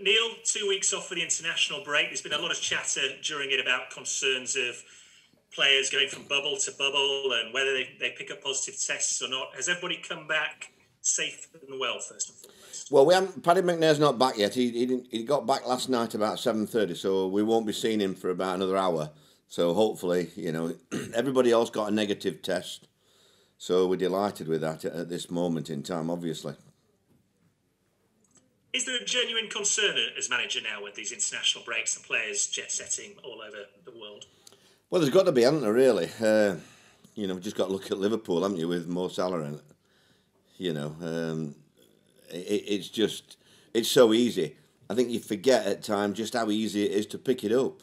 Neil, two weeks off for the international break. There's been a lot of chatter during it about concerns of players going from bubble to bubble and whether they, they pick up positive tests or not. Has everybody come back safe and well, first and foremost? Well, we haven't. Paddy McNair's not back yet. He he, he got back last night about seven thirty, so we won't be seeing him for about another hour. So hopefully, you know, everybody else got a negative test. So we're delighted with that at, at this moment in time, obviously. Is there a genuine concern as manager now with these international breaks and players jet setting all over the world? Well, there's got to be, hasn't there, really? Uh, you know, we've just got to look at Liverpool, haven't you, with Mo Salah and you know, um, it, it's just, it's so easy. I think you forget at times just how easy it is to pick it up.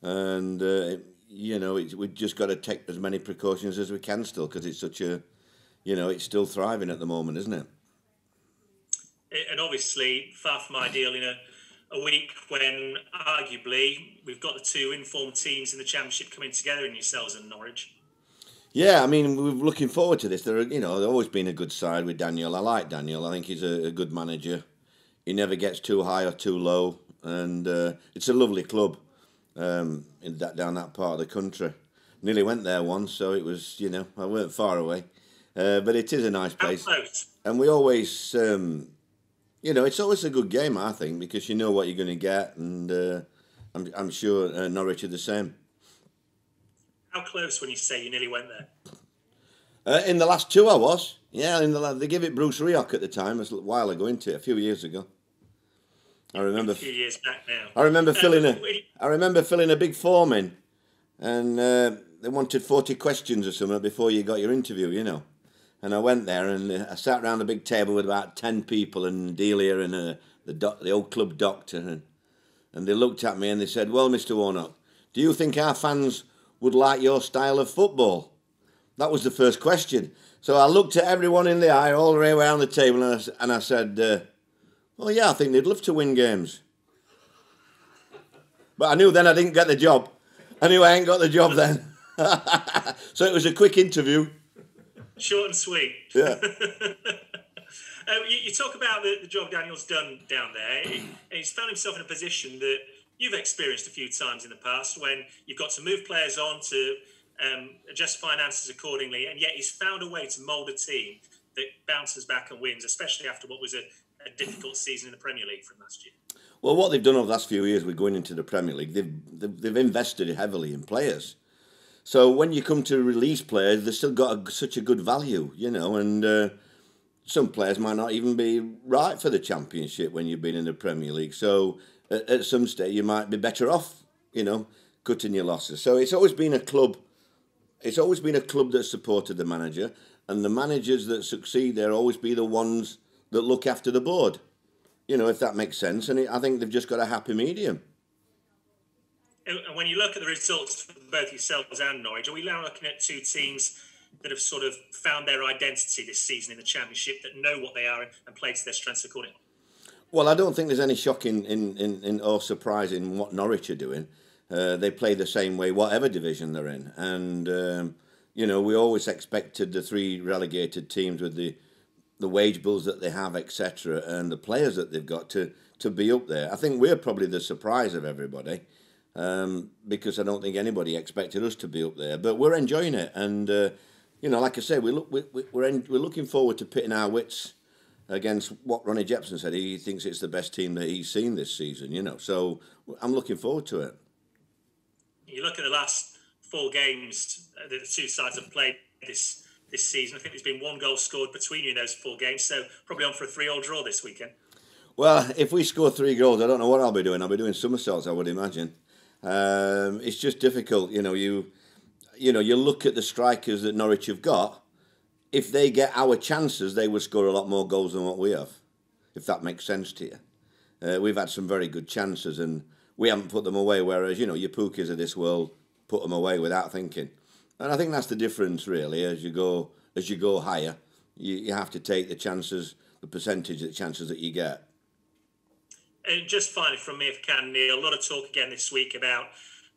And, uh, you know, we've just got to take as many precautions as we can still because it's such a, you know, it's still thriving at the moment, isn't it? And obviously far from ideal in a, a week when arguably we've got the two informed teams in the championship coming together in yourselves and Norwich. Yeah, I mean, we're looking forward to this. There, you know, there's always been a good side with Daniel. I like Daniel. I think he's a, a good manager. He never gets too high or too low, and uh, it's a lovely club um, in that down that part of the country. Nearly went there once, so it was, you know, I weren't far away. Uh, but it is a nice place, and we always um, you know, it's always a good game, I think, because you know what you're going to get, and uh, I'm, I'm sure uh, Norwich are the same. How close when you say you nearly went there? Uh, in the last two, I was. Yeah, in the they gave it Bruce Rioch at the time, a while ago, into it, a few years ago. I remember. A few years back now. I remember filling a. I remember filling a big form in, and uh, they wanted forty questions or something before you got your interview. You know. And I went there and I sat around a big table with about 10 people and Delia and uh, the, doc- the old club doctor. And, and they looked at me and they said, Well, Mr. Warnock, do you think our fans would like your style of football? That was the first question. So I looked at everyone in the eye all the way around the table and I, and I said, uh, Well, yeah, I think they'd love to win games. But I knew then I didn't get the job. Anyway, I ain't got the job then. so it was a quick interview. Short and sweet. Yeah. um, you, you, talk about the, the, job Daniel's done down there. and he's found himself in a position that you've experienced a few times in the past when you've got to move players on to um, adjust finances accordingly, and yet he's found a way to mould a team that bounces back and wins, especially after what was a, a difficult season in the Premier League from last year. Well, what they've done over the last few years with going into the Premier League, they've, they've, they've invested heavily in players. So when you come to release players, they've still got a, such a good value, you know, and uh, some players might not even be right for the championship when you've been in the Premier League. So at, at some stage, you might be better off, you know, cutting your losses. So it's always been a club. It's always been a club that supported the manager, and the managers that succeed there always be the ones that look after the board. You know, if that makes sense. And it, I think they've just got a happy medium and when you look at the results for both yourselves and Norwich, are we now looking at two teams that have sort of found their identity this season in the Championship, that know what they are and play to their strengths accordingly? Well, I don't think there's any shock in, in, in, in or surprise in what Norwich are doing. Uh, they play the same way, whatever division they're in. And, um, you know, we always expected the three relegated teams with the, the wage bills that they have, etc., and the players that they've got to, to be up there. I think we're probably the surprise of everybody um, because I don't think anybody expected us to be up there. But we're enjoying it, and uh, you know, like I say, we look we, we're in, we're looking forward to pitting our wits against what Ronnie Jepson said. He thinks it's the best team that he's seen this season. You know, so I'm looking forward to it. You look at the last four games that the two sides have played this this season. I think there's been one goal scored between you in those four games, so probably on for a three-all draw this weekend. Well, if we score three goals, I don't know what I'll be doing. I'll be doing somersaults, I would imagine. Um, it's just difficult, you know. You, you know, you look at the strikers that Norwich have got. If they get our chances, they would score a lot more goals than what we have. If that makes sense to you, uh, we've had some very good chances and we haven't put them away. Whereas you know your Pukkis of this world put them away without thinking, and I think that's the difference really. As you go as you go higher, you, you have to take the chances, the percentage of the chances that you get. And just finally from me, if I can, Neil, a lot of talk again this week about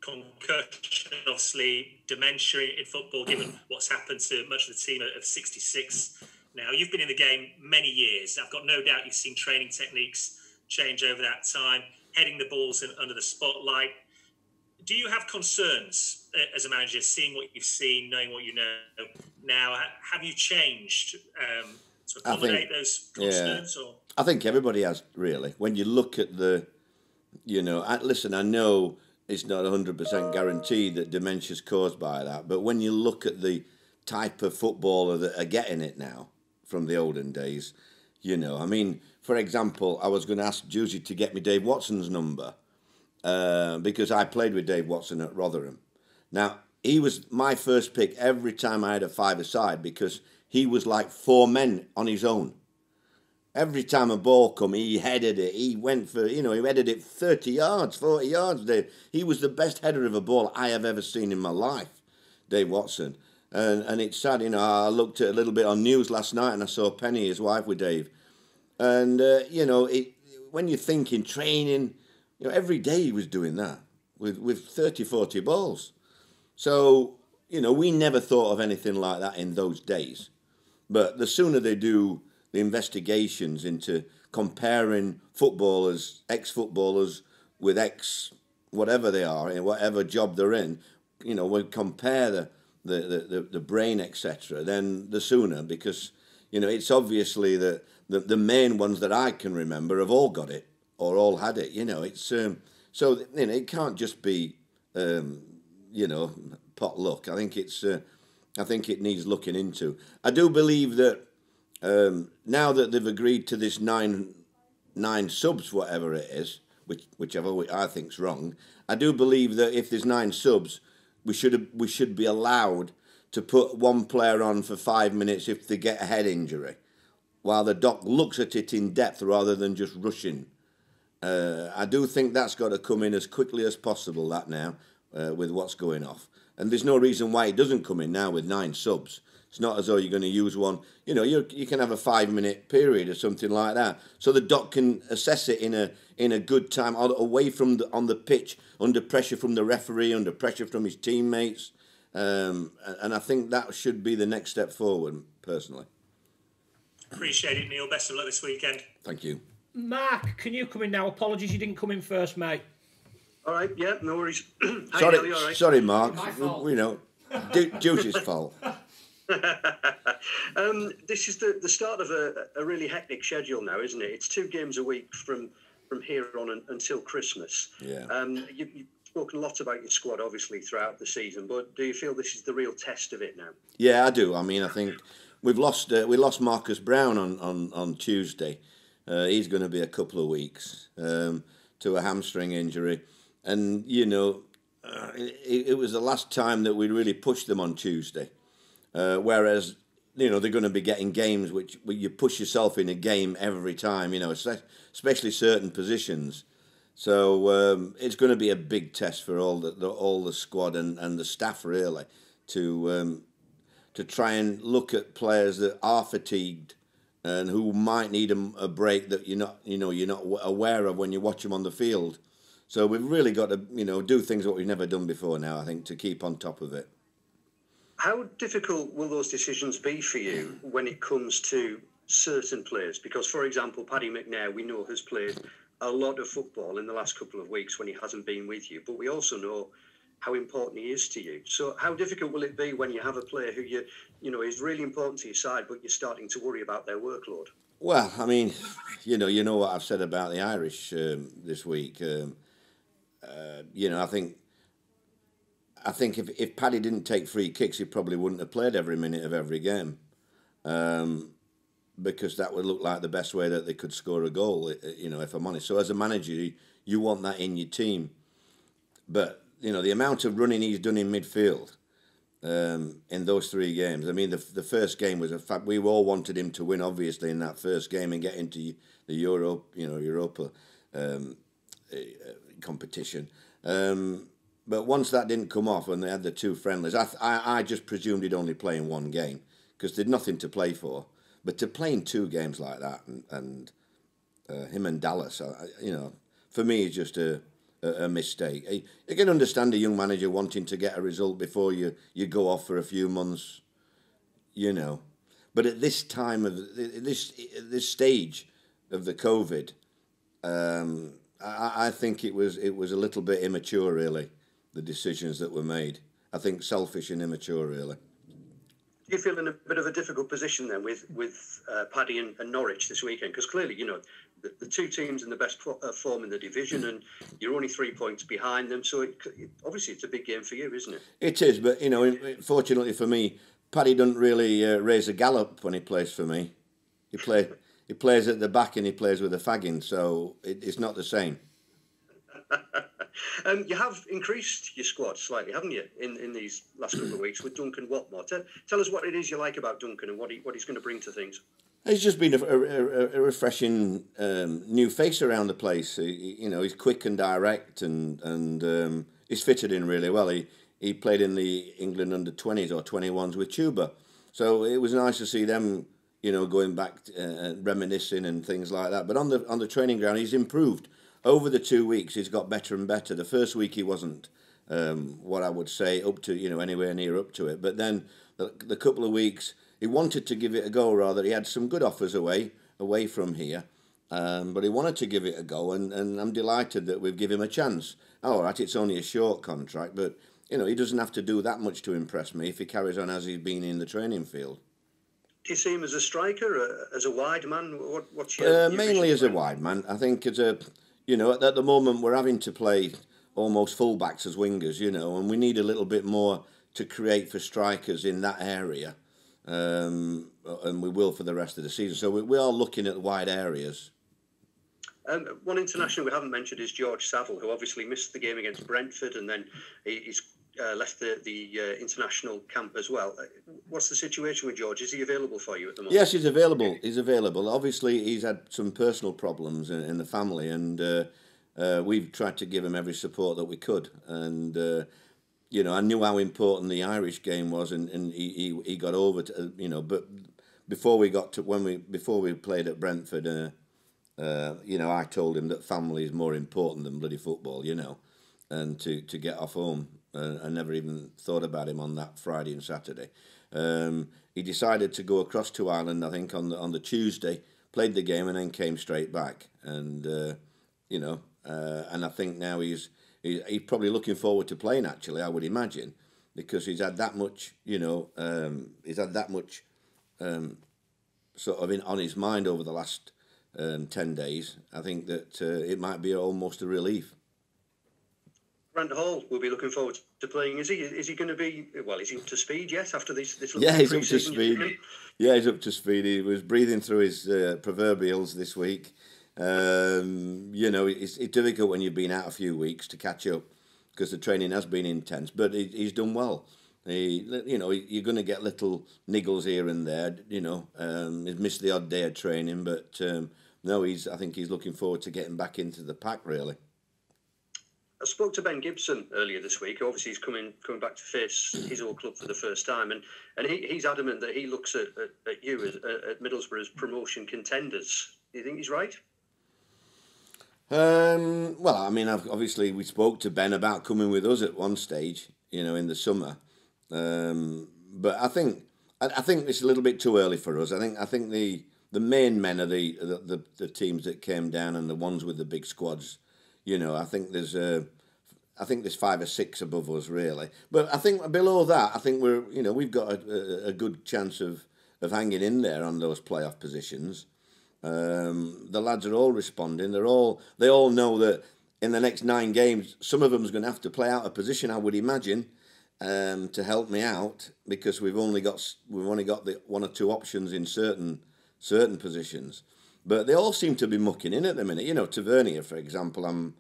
concussion, obviously dementia in football, given what's happened to much of the team of 66 now. You've been in the game many years. I've got no doubt you've seen training techniques change over that time, heading the balls in, under the spotlight. Do you have concerns uh, as a manager, seeing what you've seen, knowing what you know now? Have you changed um, to accommodate think, those concerns? Yeah. Or? I think everybody has, really. When you look at the, you know, I, listen, I know it's not 100% guaranteed that dementia is caused by that, but when you look at the type of footballer that are getting it now from the olden days, you know, I mean, for example, I was going to ask Juicy to get me Dave Watson's number uh, because I played with Dave Watson at Rotherham. Now, he was my first pick every time I had a five-a-side because he was like four men on his own. Every time a ball come, he headed it. He went for, you know, he headed it 30 yards, 40 yards, Dave. He was the best header of a ball I have ever seen in my life, Dave Watson. And, and it's sad, you know, I looked at a little bit on news last night and I saw Penny, his wife, with Dave. And, uh, you know, it, when you're thinking training, you know, every day he was doing that with, with 30, 40 balls. So, you know, we never thought of anything like that in those days. But the sooner they do the investigations into comparing footballers, ex footballers, with ex whatever they are, in whatever job they're in, you know, we compare the, the, the, the brain, etc., then the sooner, because, you know, it's obviously that the, the main ones that I can remember have all got it or all had it. You know, it's um, so you know it can't just be um, you know pot luck. I think it's uh, I think it needs looking into. I do believe that um, now that they've agreed to this nine nine subs, whatever it is, which whichever I think's wrong. I do believe that if there's nine subs, we should we should be allowed to put one player on for five minutes if they get a head injury while the doc looks at it in depth rather than just rushing. Uh, I do think that's got to come in as quickly as possible, that now, uh, with what's going off. And there's no reason why it doesn't come in now with nine subs. It's not as though you're going to use one. You know, you you can have a five minute period or something like that, so the doc can assess it in a in a good time, away from the on the pitch, under pressure from the referee, under pressure from his teammates, um, and I think that should be the next step forward, personally. Appreciate it, Neil. Best of luck this weekend. Thank you. Mark, can you come in now? Apologies, you didn't come in first, mate. All right, yeah, no worries. sorry, right? sorry, Mark. You know, Juicy's fault. um, this is the, the start of a, a, really hectic schedule now, isn't it? It's two games a week from from here on un, until Christmas. Yeah. Um, you, you've spoken a lot about your squad, obviously, throughout the season, but do you feel this is the real test of it now? Yeah, I do. I mean, I think we've lost uh, we lost Marcus Browne on on on Tuesday. Uh, he's going to be a couple of weeks um, to a hamstring injury, and you know, uh, it, it, was the last time that we really pushed them on Tuesday. Uh, whereas you know they're going to be getting games which you push yourself in a game every time. You know, especially certain positions. So um, it's going to be a big test for all the, the, all the squad and, and the staff really to um, to try and look at players that are fatigued and who might need a, a, break that you're not you know you're not aware of when you watch them on the field. So we've really got to you know do things that we've never done before now. I think to keep on top of it. How difficult will those decisions be for you when it comes to certain players? Because, for example, Paddy McNair, we know has played a lot of football in the last couple of weeks when he hasn't been with you, but we also know how important he is to you. So how difficult will it be when you have a player who you you know is really important to your side, but you're starting to worry about their workload? Well, I mean, you know, you know what I've said about the Irish um, this week. Um, uh, you know, I think I think if if Paddy didn't take free kicks, he probably wouldn't have played every minute of every game. Um, because that would look like the best way that they could score a goal, you know, if I'm honest. So as a manager, you, want that in your team. But you know the amount of running he's done in midfield um, in those three games. I mean, the the first game was a fact. We all wanted him to win, obviously, in that first game and get into the Euro, you know, Europa um, uh, competition. Um, but once that didn't come off, and they had the two friendlies, I I, I just presumed he'd only play in one game because they'd nothing to play for. But to play in two games like that, and, and uh, him and Dallas, I, you know, for me, it's just a a, a mistake. You can understand a young manager wanting to get a result before you, you go off for a few months, you know. But at this time of this this stage of the COVID, um, I, I think it was it was a little bit immature, really, the decisions that were made. I think selfish and immature, really. Do you feel in a bit of a difficult position then with with uh, Paddy and, and Norwich this weekend? Because clearly, you know, the, the, two teams in the best uh, form in the division, and you're only three points behind them. So it, it, obviously, it's a big game for you, isn't it? It is, but you know, fortunately for me, Paddy doesn't really uh, raise a gallop when he plays for me. He play he plays at the back and he plays with a fagging, so it, it's not the same. um, you have increased your squad slightly, haven't you, in, in these last couple of weeks with Duncan Watmore? Tell, tell us what it is you like about Duncan and what he what he's going to bring to things. He's just been a, a, a refreshing um, new face around the place. He, you know, he's quick and direct, and and um, he's fitted in really well. He he played in the England under twenties or twenty ones with Tuba, so it was nice to see them. You know, going back, uh, reminiscing and things like that. But on the on the training ground, he's improved over the two weeks. He's got better and better. The first week he wasn't um, what I would say up to you know anywhere near up to it, but then the, the couple of weeks he wanted to give it a go. Rather, he had some good offers away away from here, um, but he wanted to give it a go, and, and I'm delighted that we've given him a chance. All right, it's only a short contract, but you know he doesn't have to do that much to impress me if he carries on as he's been in the training field. Do you see him as a striker, uh, as a wide man? What, what's your, uh, mainly as a wide man? I think as a, you know, at, at the moment we're having to play almost fullbacks as wingers, you know, and we need a little bit more to create for strikers in that area um, and we will for the rest of the season. So we, we are looking at wide areas. Um, one international we haven't mentioned is George Saville, who obviously missed the game against Brentford, and then he's uh, left the the uh, international camp as well. Uh, what's the situation with George? Is he available for you at the moment? Yes, he's available. He's available. Obviously, he's had some personal problems in, in the family, and uh, uh, we've tried to give him every support that we could. And uh, you know, I knew how important the Irish game was, and, and he, he, he got over to, you know, but before we got to when we before we played at Brentford, you know, I told him that family is more important than bloody football, you know, and to, to get off home. Uh, I never even thought about him on that Friday and Saturday. Um, he decided to go across to Ireland, I think, on the on the Tuesday, played the game, and then came straight back. And uh, you know, uh, and I think now he's he, he's probably looking forward to playing. Actually, I would imagine, because he's had that much, you know, um, he's had that much um, sort of in on his mind over the last um, ten days. I think that uh, it might be almost a relief. Grant Hall will be looking forward to playing. Is he? Is he going to be? Well, is he up to speed yet after this? this yeah, he's up to speed. Yeah, he's up to speed. He was breathing through his uh, proverbials this week. Um, you know, it's, it's difficult when you've been out a few weeks to catch up because the training has been intense. But he, he's done well. He, you know, you're going to get little niggles here and there. You know, um, he's missed the odd day of training, but um, no, he's. I think he's looking forward to getting back into the pack. Really. I spoke to Ben Gibson earlier this week. Obviously, he's coming coming back to face his old club for the first time, and and he, he's adamant that he looks at, at, at you as, at Middlesbrough as promotion contenders. Do you think he's right? Um, well, I mean, obviously, we spoke to Ben about coming with us at one stage, you know, in the summer. Um, but I think I, I, think it's a little bit too early for us. I think I think the the main men are the, the the, the teams that came down and the ones with the big squads. You know, I think there's a. I think there's five or six above us really, but I think below that, I think we're you know we've got a, a, good chance of of hanging in there on those playoff positions. Um, the lads are all responding. They're all they all know that in the next nine games, some of them's going to have to play out a position. I would imagine um, to help me out because we've only got we've only got the one or two options in certain certain positions. But they all seem to be mucking in at the minute. You know, Tavernier, for example, I'm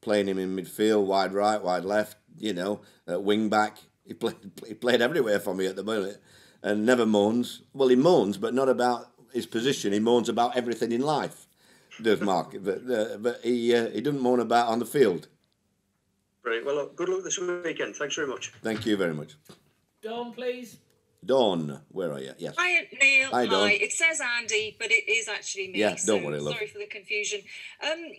playing him in midfield, wide right, wide left. You know, uh, wing back. He played he played everywhere for me at the moment, and never moans. Well, he moans, but not about his position. He moans about everything in life, does Mark, but uh, but he uh, he doesn't moan about on the field. Great. Well, look, good luck this weekend. Thanks very much. Thank you very much. Dawn, please. Dawn, where are you? Yes. Hi, Neil. Hi, Dawn. Hi. It says Andy, but it is actually me. Yeah, don't so worry, love. Sorry for the confusion. Um,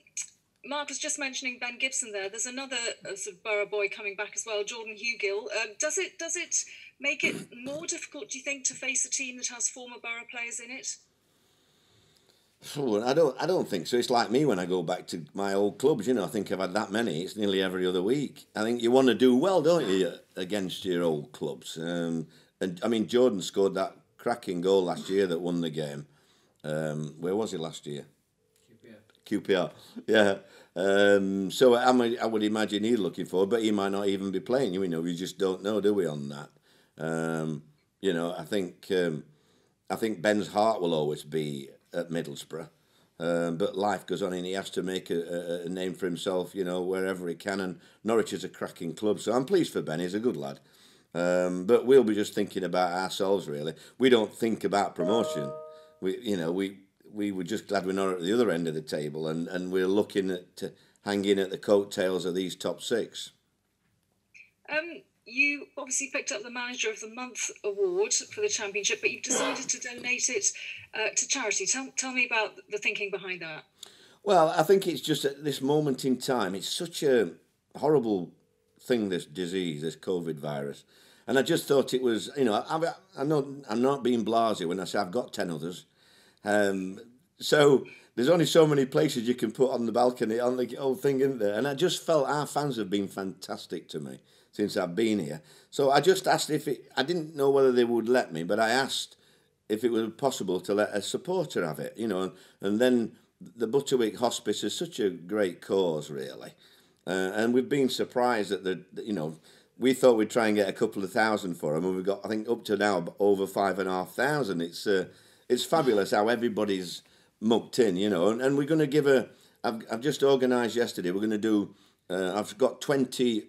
Mark was just mentioning Ben Gibson there. There's another uh, sort of Boro boy coming back as well, Jordan Hugill. Um, does it does it make it more difficult, do you think, to face a team that has former Boro players in it? Oh, I don't. I don't think so. It's like me when I go back to my old clubs. You know, I think I've had that many. It's nearly every other week. I think you want to do well, don't you, against your old clubs? Um, and I mean, Jordan scored that cracking goal last year that won the game. Um, where was he last year? QPR. QPR. Yeah. Um, so I, I would imagine he's looking forward, but he might not even be playing. You know, we just don't know, do we? On that. Um, you know, I think um, I think Ben's heart will always be at Middlesbrough. Um, but life goes on, and he has to make a, a, name for himself, you know, wherever he can. And Norwich is a cracking club, so I'm pleased for Ben. He's a good lad. Um, but we'll be just thinking about ourselves, really. We don't think about promotion. We, you know, we we were just glad we're not at the other end of the table, and, and we're looking at hanging at the coattails of these top six. Um, you obviously picked up the Manager of the Month award for the championship, but you've decided to donate it uh, to charity. Tell, tell me about the thinking behind that. Well, I think it's just at this moment in time, it's such a horrible thing, this disease, this COVID virus. And I just thought it was, you know, I, I'm not, I'm not being blasé when I say I've got 10 others. Um, so there's only so many places you can put on the balcony on the whole thing, in there? And I just felt our fans have been fantastic to me since I've been here. So I just asked if it, I didn't know whether they would let me, but I asked if it was possible to let a supporter have it, you know, and then the Butterwick Hospice is such a great cause, really. Uh, and we've been surprised that the, you know, we thought we'd try and get a couple of thousand for them, and we've got, I think, up to now over five and a half thousand. It's, uh, it's fabulous how everybody's mucked in, you know, and, and we're going to give a, I've, I've just organised yesterday, we're going to do, uh, I've got 20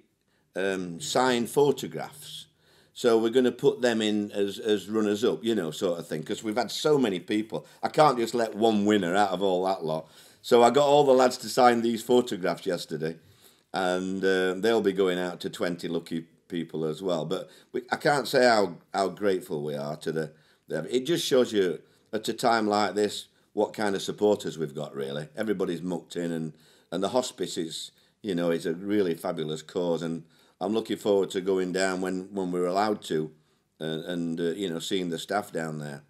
um, signed photographs. So we're going to put them in as, as runners up, you know, sort of thing, because we've had so many people. I can't just let one winner out of all that lot. So I got all the lads to sign these photographs yesterday, and uh, they'll be going out to 20 lucky people as well. But we, I can't say how, how grateful we are to the. It just shows you at a time like this what kind of supporters we've got, really. Everybody's mucked in, and, and the hospice is, you know, it's a really fabulous cause. And I'm looking forward to going down when, when we're allowed to, uh, and uh, you know seeing the staff down there.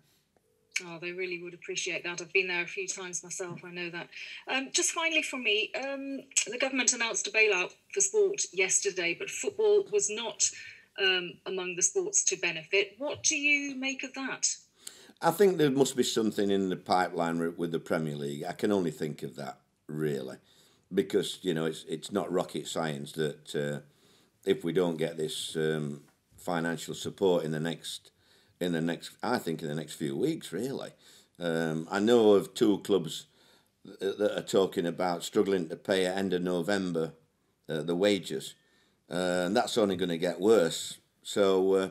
Oh, they really would appreciate that. I've been there a few times myself. I know that. Um, just finally, from me, um, the government announced a bailout for sport yesterday, but football was not um, among the sports to benefit. What do you make of that? I think there must be something in the pipeline with the Premier League. I can only think of that really, because you know it's it's not rocket science that. Uh, if we don't get this um, financial support in the next in the next I think in the next few weeks really. Um, I know of two clubs that are talking about struggling to pay at end of November uh, the wages, uh, and that's only going to get worse. So uh,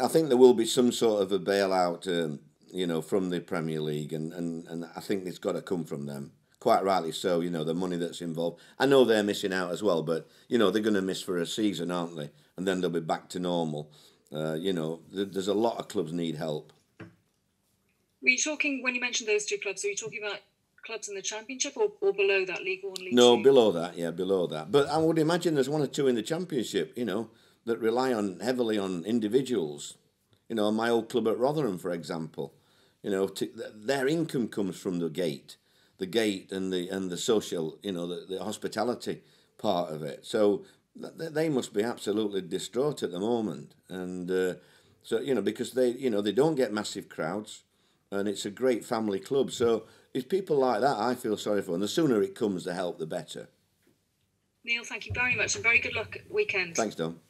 I think there will be some sort of a bailout, um, you know, from the Premier League, and, and, and I think it's got to come from them quite rightly so, you know, the money that's involved. I know they're missing out as well, but, you know, they're going to miss for a season, aren't they? And then they'll be back to normal. Uh, you know, th- there's a lot of clubs need help. Were you talking, when you mentioned those two clubs, are you talking about clubs in the Championship or, or below that, League One, League No, two? below that, yeah, below that. But I would imagine there's one or two in the Championship, you know, that rely on heavily on individuals. You know, my old club at Rotherham, for example, you know, to, their income comes from the gate the gate and the and the social, you know, the, the hospitality part of it. So they must be absolutely distraught at the moment, and uh, so you know because they you know they don't get massive crowds, and it's a great family club. So it's people like that I feel sorry for, and the sooner it comes, the help, the better. Neil, thank you very much, and very good luck weekend. Thanks, Dom.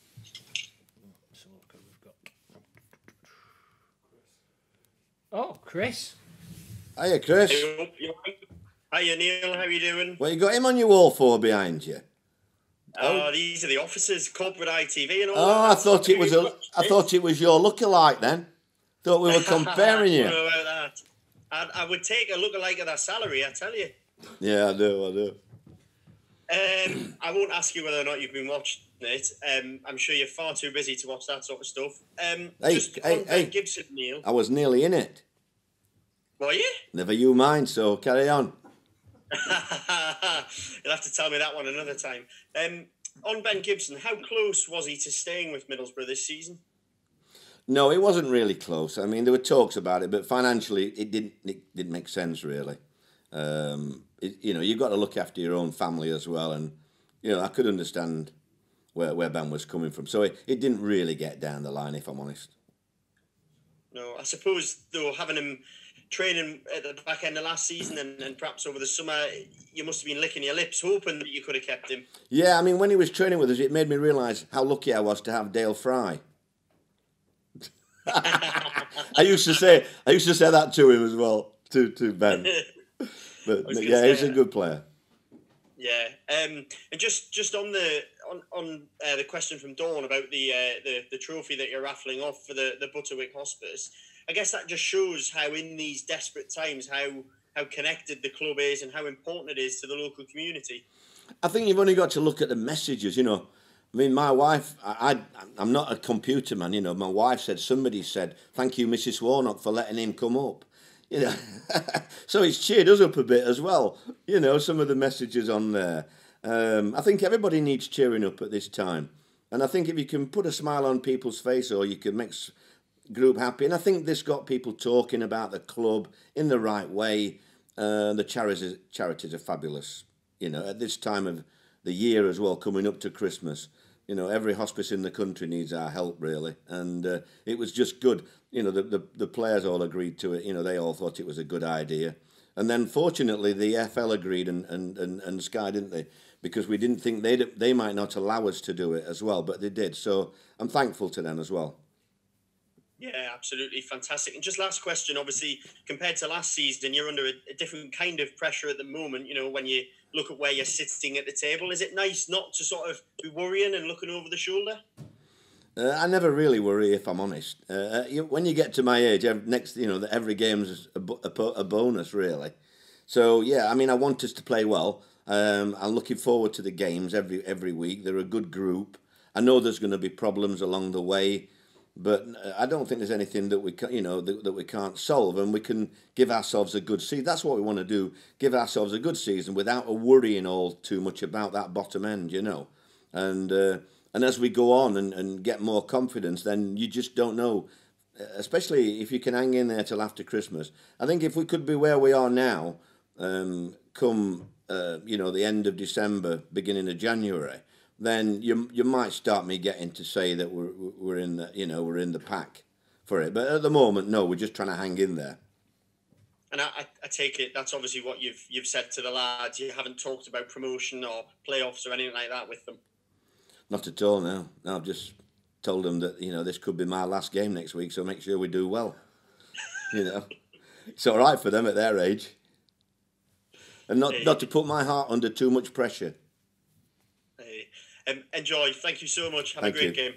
Oh, Chris. Hiya, Chris. Hiya, Neil. How are you doing? Well, you got him on your wall for behind you. Oh, these are the officers, corporate ITV, and all. Oh, I thought it was a. I thought it was your lookalike then. Thought we were comparing you. that. I, I would take a lookalike at that salary. I tell you. Yeah, I do. I do. Um, I won't ask you whether or not you've been watching it. Um, I'm sure you're far too busy to watch that sort of stuff. Um, Hey, just hey, hey. Gibson, Neil. I was nearly in it. Were you? Never you mind. So carry on. You'll have to tell me that one another time. Um, on Ben Gibson, how close was he to staying with Middlesbrough this season? No, it wasn't really close. I mean, there were talks about it, but financially, it didn't it didn't make sense really. Um, it, you know, you've got to look after your own family as well, and you know, I could understand where where Ben was coming from. So it, it didn't really get down the line, if I'm honest. No, I suppose though having him training at the back end of last season and, and perhaps over the summer, you must have been licking your lips hoping that you could have kept him. Yeah, I mean, when he was training with us, it made me realise how lucky I was to have Dael Fry. I used to say I used to say that to him as well to to Ben. But yeah, he's a good player. Yeah, um, and just just on the on on uh, the question from Dawn about the, uh, the the trophy that you're raffling off for the the Butterwick Hospice, I guess that just shows how in these desperate times how how connected the club is and how important it is to the local community. I think you've only got to look at the messages, you know. I mean, my wife, I, I, I'm not a computer man, you know. My wife said, somebody said, thank you, Mrs. Warnock, for letting him come up. You know, so it's cheered us up a bit as well. You know, some of the messages on there. Um, I think everybody needs cheering up at this time. And I think if you can put a smile on people's face or you can make group happy, and I think this got people talking about the club in the right way. Uh, the charities, charities are fabulous. You know, at this time of the year as well, coming up to Christmas. You know, every hospice in the country needs our help, really, and uh, it was just good. You know, the, the the players all agreed to it. You know, they all thought it was a good idea, and then fortunately the FL agreed and and, and, and Sky didn't they? Because we didn't think they they might not allow us to do it as well, but they did. So I'm thankful to them as well. Yeah, absolutely fantastic. And just last question, obviously, compared to last season, you're under a, a, different kind of pressure at the moment. You know, when you look at where you're sitting at the table, is it nice not to sort of be worrying and looking over the shoulder? Uh, I never really worry, if I'm honest. Uh, uh you, when you get to my age, next, you know, every game's a, a, a, bonus, really. So yeah, I mean, I want us to play well. Um, I'm looking forward to the games every every week. They're a good group. I know there's going to be problems along the way. But I don't think there's anything that we can, you know, that, that we can't solve, and we can give ourselves a good season. That's what we want to do: give ourselves a good season without worrying all too much about that bottom end, you know. And uh, and as we go on and, and get more confidence, then you just don't know. Especially if you can hang in there till after Christmas. I think if we could be where we are now, um, come uh, you know the end of December, beginning of January, then you you might start me getting to say that we're we're in the you know we're in the pack for it. But at the moment, no, we're just trying to hang in there. And I, I take it that's obviously what you've you've said to the lads. You haven't talked about promotion or playoffs or anything like that with them. Not at all. No, no. I've just told them that you know this could be my last game next week, so make sure we do well. you know, it's all right for them at their age, and not not to put my heart under too much pressure. Um, enjoy. Thank you so much. Have Thank a great you. game.